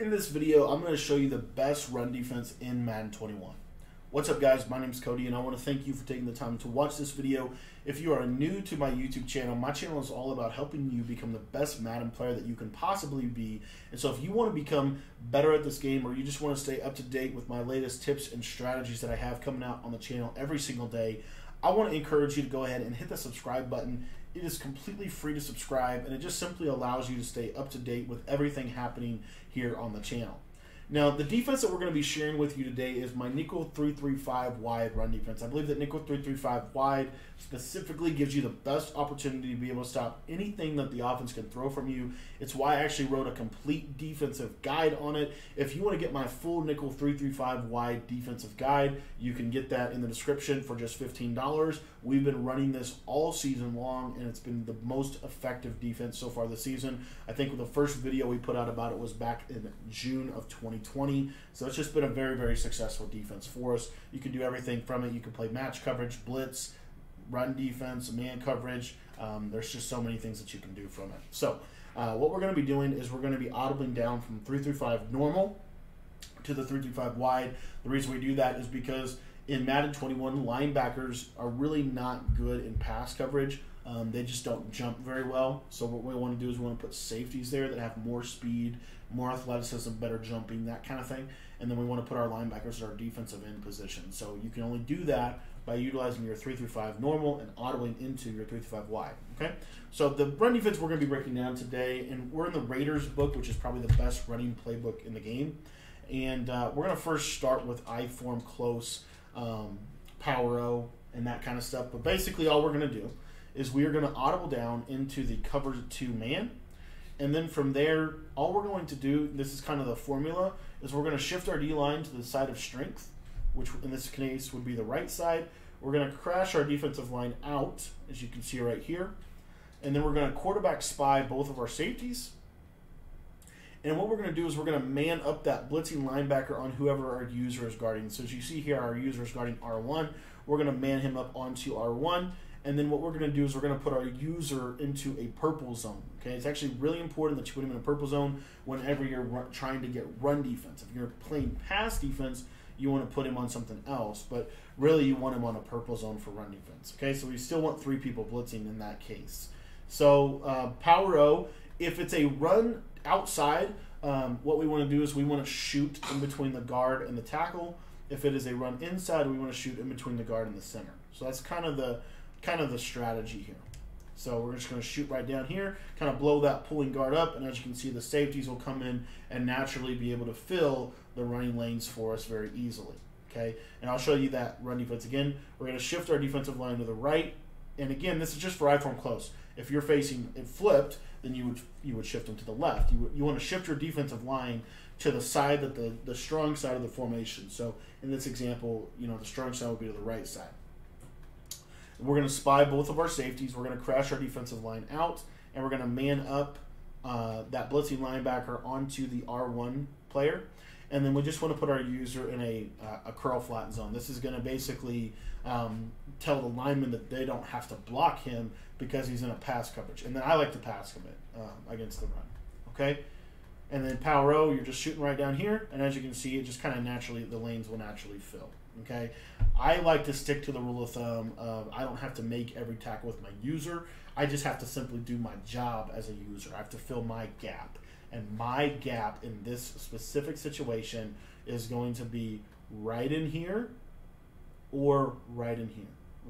In this video, I'm going to show you the best run defense in Madden 21. What's up guys, my name is Cody and I want to thank you for taking the time to watch this video. If you are new to my YouTube channel, my channel is all about helping you become the best Madden player that you can possibly be. And so if you want to become better at this game or you just want to stay up to date with my latest tips and strategies that I have coming out on the channel every single day, I want to encourage you to go ahead and hit the subscribe button. It is completely free to subscribe and it just simply allows you to stay up to date with everything happening here on the channel. Now, the defense that we're going to be sharing with you today is my nickel 335 wide run defense. I believe that nickel 335 wide specifically gives you the best opportunity to be able to stop anything that the offense can throw from you. It's why I actually wrote a complete defensive guide on it. If you want to get my full nickel 335 wide defensive guide, you can get that in the description for just $15. We've been running this all season long, and it's been the most effective defense so far this season. I think the first video we put out about it was back in June of 2020. 2020. So it's just been a very, very successful defense for us. You can do everything from it. You can play match coverage, blitz, run defense, man coverage. Um, there's just so many things that you can do from it. So uh, what we're going to be doing is we're going to be audibling down from 335 normal to the 335 wide. The reason we do that is because in Madden 21, linebackers are really not good in pass coverage. Um, they just don't jump very well. So what we want to do is we want to put safeties there that have more speed, more athleticism, better jumping, that kind of thing. And then we want to put our linebackers at our defensive end position. So you can only do that by utilizing your 335 normal and audibling into your 335 wide. Okay? So the run defense we're going to be breaking down today, and we're in the Raiders book, which is probably the best running playbook in the game. And uh, we're going to first start with I form close, um, power O, and that kind of stuff. But basically, all we're going to do is we are going to audible down into the cover two man. And then from there, all we're going to do, this is kind of the formula, is we're going to shift our D line to the side of strength, which in this case would be the right side. We're going to crash our defensive line out, as you can see right here. And then we're going to quarterback spy both of our safeties. And what we're going to do is we're going to man up that blitzing linebacker on whoever our user is guarding. So as you see here, our user is guarding R1. We're going to man him up onto R1 and then what we're going to do is we're going to put our user into a purple zone. Okay, it's actually really important that you put him in a purple zone whenever you're trying to get run defense. If you're playing pass defense, you want to put him on something else, but really you want him on a purple zone for run defense. Okay, so we still want three people blitzing in that case. So uh, power O, if it's a run outside, um, what we want to do is we want to shoot in between the guard and the tackle. If it is a run inside, we want to shoot in between the guard and the center. So that's kind of the kind of the strategy here. So we're just going to shoot right down here, kind of blow that pulling guard up, and as you can see, the safeties will come in and naturally be able to fill the running lanes for us very easily. Okay, and I'll show you that run defense again. We're going to shift our defensive line to the right, and again, this is just for I form close. If you're facing it flipped, then you would you would shift them to the left. You you want to shift your defensive line to the side that the the strong side of the formation. So in this example, you know the strong side would be to the right side. We're going to spy both of our safeties. We're going to crash our defensive line out, and we're going to man up uh, that blitzing linebacker onto the R1 player. And then we just want to put our user in a, uh, a curl flat zone. This is going to basically um, tell the lineman that they don't have to block him because he's in a pass coverage. And then I like to pass commit um, against the run. Okay? And then power O, you're just shooting right down here. And as you can see, it just kind of naturally, the lanes will naturally fill. Okay, I like to stick to the rule of thumb of I don't have to make every tackle with my user. I just have to simply do my job as a user. I have to fill my gap, and my gap in this specific situation is going to be right in here or right in here.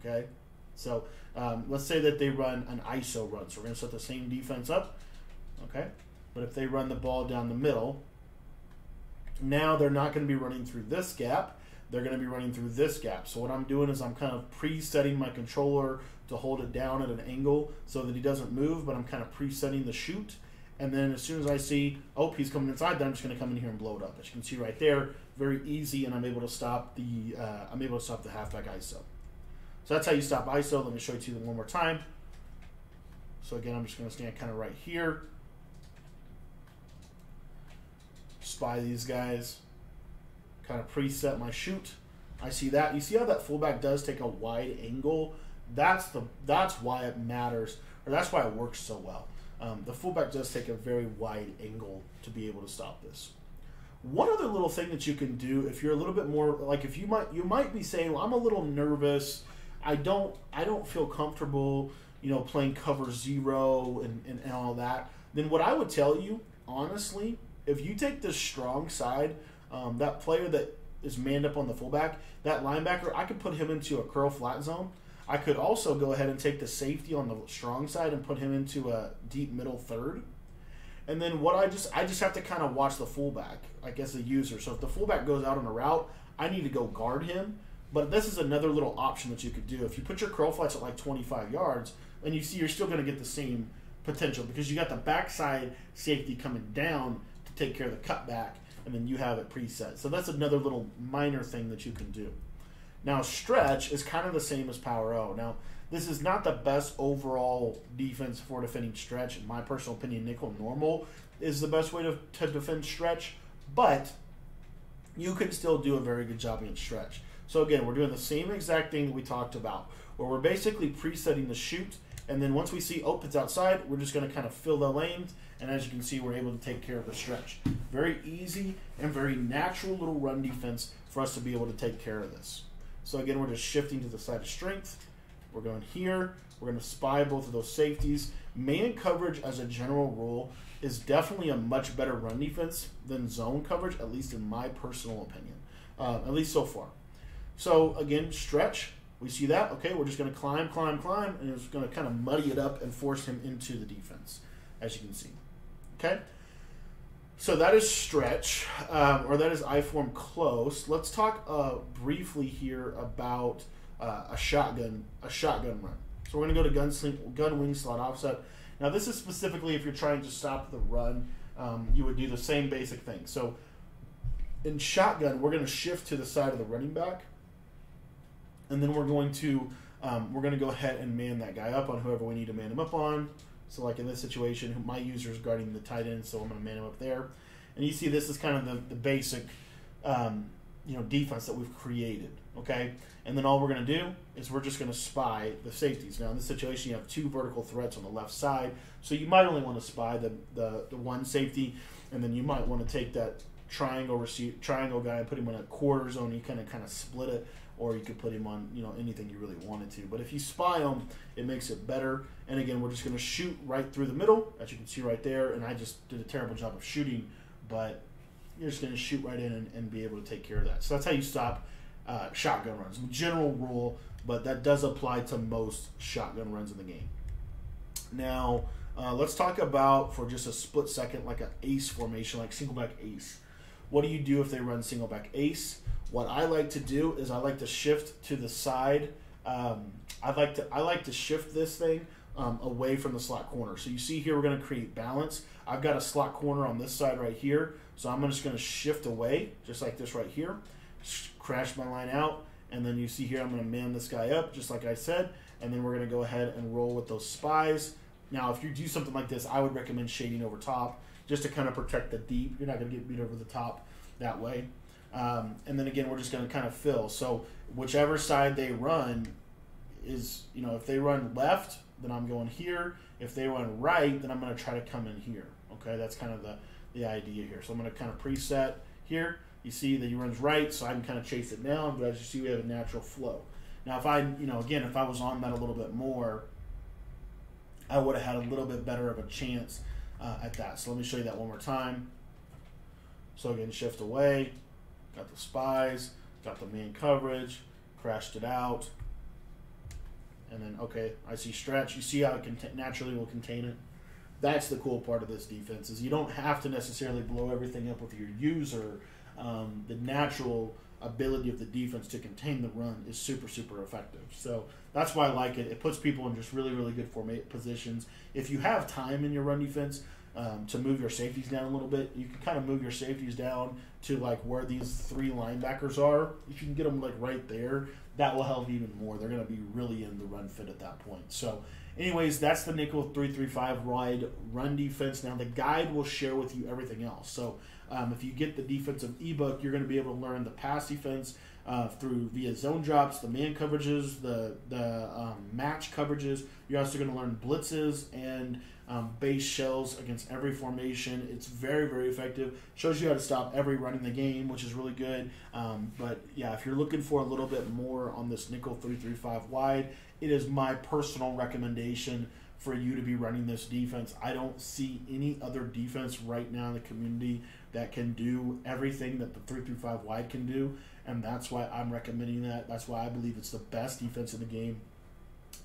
Okay, so um, let's say that they run an ISO run, so we're going to set the same defense up. Okay, but if they run the ball down the middle, now they're not going to be running through this gap they're going to be running through this gap. So what I'm doing is I'm kind of presetting my controller to hold it down at an angle so that he doesn't move, but I'm kind of presetting the shoot. And then as soon as I see, oh, he's coming inside, then I'm just going to come in here and blow it up. As you can see right there, very easy, and I'm able to stop the uh, I'm able to stop the halfback ISO. So that's how you stop ISO. Let me show it to you one more time. So again, I'm just going to stand kind of right here. Spy these guys kind of preset my shoot. I see that. You see how that fullback does take a wide angle? That's the that's why it matters, or that's why it works so well. Um, the fullback does take a very wide angle to be able to stop this. one other little thing that you can do if you're a little bit more like if you might you might be saying well, I'm a little nervous I don't I don't feel comfortable you know playing cover zero and, and, and all that then what I would tell you honestly if you take the strong side um, that player that is manned up on the fullback that linebacker I could put him into a curl flat zone I could also go ahead and take the safety on the strong side and put him into a deep middle third and then what I just I just have to kind of watch the fullback, I guess the user. So if the fullback goes out on a route, I need to go guard him. But this is another little option that you could do. If you put your curl flats at like 25 yards, and you see you're still going to get the same potential because you got the backside safety coming down to take care of the cutback, and then you have it preset. So that's another little minor thing that you can do. Now stretch is kind of the same as power O. Now this is not the best overall defense for defending stretch. In my personal opinion, nickel normal is the best way to, to defend stretch, but you can still do a very good job against stretch. So again, we're doing the same exact thing that we talked about, where we're basically presetting the shoot, and then once we see oh, opens outside, we're just going to kind of fill the lanes, and as you can see, we're able to take care of the stretch. Very easy and very natural little run defense for us to be able to take care of this. So again, we're just shifting to the side of strength. We're going here. We're going to spy both of those safeties. Man coverage, as a general rule, is definitely a much better run defense than zone coverage, at least in my personal opinion, uh, at least so far. So again, stretch. We see that. Okay, we're just going to climb, climb, climb, and it's going to kind of muddy it up and force him into the defense, as you can see. Okay. So that is stretch, um, or that is I form close. Let's talk uh, briefly here about uh, a shotgun a shotgun run. So we're going to go to gun sling, gun wing slot offset. Now this is specifically if you're trying to stop the run, um, you would do the same basic thing. So in shotgun, we're going to shift to the side of the running back, and then we're going to um, we're going to go ahead and man that guy up on whoever we need to man him up on. So like in this situation, my user is guarding the tight end, so I'm going to man him up there. And you see this is kind of the, the basic um, you know defense that we've created. Okay, and then all we're going to do is we're just going to spy the safeties. Now in this situation, you have two vertical threats on the left side, so you might only want to spy the the, the one safety, and then you might want to take that triangle receive triangle guy and put him in a quarter zone. You kind of kind of split it, or you could put him on you know anything you really wanted to. But if you spy him, it makes it better. And again, we're just going to shoot right through the middle, as you can see right there. And I just did a terrible job of shooting, but you're just going to shoot right in and, and, be able to take care of that. So that's how you stop uh, shotgun runs. General rule, but that does apply to most shotgun runs in the game. Now, uh, let's talk about for just a split second, like an ace formation, like single back ace. What do you do if they run single back ace? What I like to do is I like to shift to the side. Um, I like to I like to shift this thing um, away from the slot corner. So you see here, we're going to create balance. I've got a slot corner on this side right here. So I'm just going to shift away, just like this right here. Crash my line out. And then you see here, I'm going to man this guy up, just like I said. And then we're going to go ahead and roll with those spies. Now, if you do something like this, I would recommend shading over top, just to kind of protect the deep. You're not going to get beat over the top that way. Um, and then again, we're just going to kind of fill. So whichever side they run is, you know, if they run left, then I'm going here. If they run right, then I'm going to try to come in here. Okay, that's kind of the, the idea here. So I'm going to kind of preset here. You see that he runs right, so I can kind of chase it down, but as you see, we have a natural flow. Now, if I, you know, again, if I was on that a little bit more, I would have had a little bit better of a chance uh, at that. So let me show you that one more time. So again, shift away, got the spies, got the man coverage, crashed it out, and then okay, I see stretch. You see how it cont- naturally will contain it. That's the cool part of this defense is you don't have to necessarily blow everything up with your user. Um, the natural ability of the defense to contain the run is super super effective. So that's why I like it. It puts people in just really really good formate positions. If you have time in your run defense, um, to move your safeties down a little bit. You can kind of move your safeties down to like where these three linebackers are. If you can get them like right there, that will help even more. They're going to be really in the run fit at that point. So, anyways, that's the nickel 335 wide run defense. Now, the guide will share with you everything else. So, um, if you get the defensive ebook, you're going to be able to learn the pass defense uh, through via zone drops, the man coverages, the the um, match coverages. You're also going to learn blitzes and um, base shells against every formation. It's very, very effective. Shows you how to stop every run in the game, which is really good. Um, but yeah, if you're looking for a little bit more on this nickel 335 wide, it is my personal recommendation for you to be running this defense. I don't see any other defense right now in the community that can do everything that the 335 wide can do, and that's why I'm recommending that. That's why I believe it's the best defense in the game.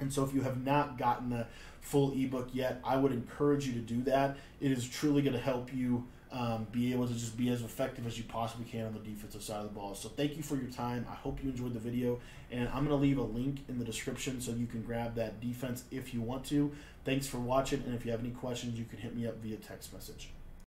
And so, if you have not gotten the full ebook yet, I would encourage you to do that. It is truly going to help you um, be able to just be as effective as you possibly can on the defensive side of the ball. So, thank you for your time. I hope you enjoyed the video, and I'm going to leave a link in the description so you can grab that defense if you want to. Thanks for watching, and if you have any questions, you can hit me up via text message.